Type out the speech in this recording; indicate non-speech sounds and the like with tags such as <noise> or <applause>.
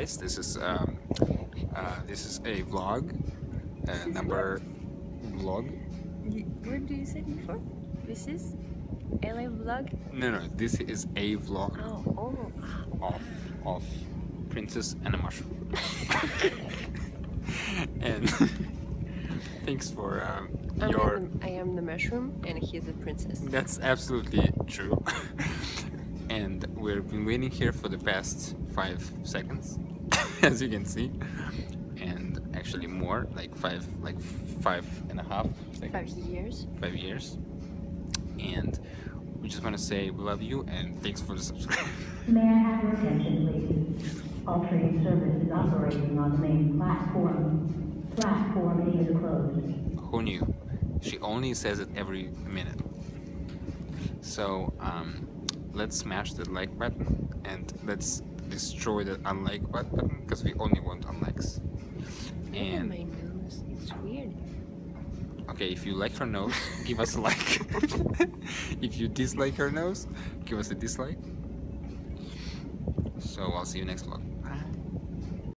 guys. This is um, uh, this is a vlog, uh, number vlog. What do you say before? This is LA vlog. No, no, this is a vlog Oh, oh. of of Princess and a Mushroom. <laughs> and <laughs> thanks for um, your. the, I am the mushroom, and he's the princess. That's absolutely true. <laughs> and we've been waiting here for the past five seconds, <laughs> as you can see, and actually more, like five, like five and a half seconds, Five years. five years. And we just want to say we love you and thanks for the subscribe. <laughs> May I have your attention, please? All train service is operating on the main platform. Platform is closed. Who knew? She only says it every minute. So um, let's smash the like button and let's destroy the unlike button because we only want unlikes. And my nose. It's weird. okay, if you like her nose, <laughs> give us a like. <laughs> if you dislike her nose, give us a dislike. So I'll see you next vlog.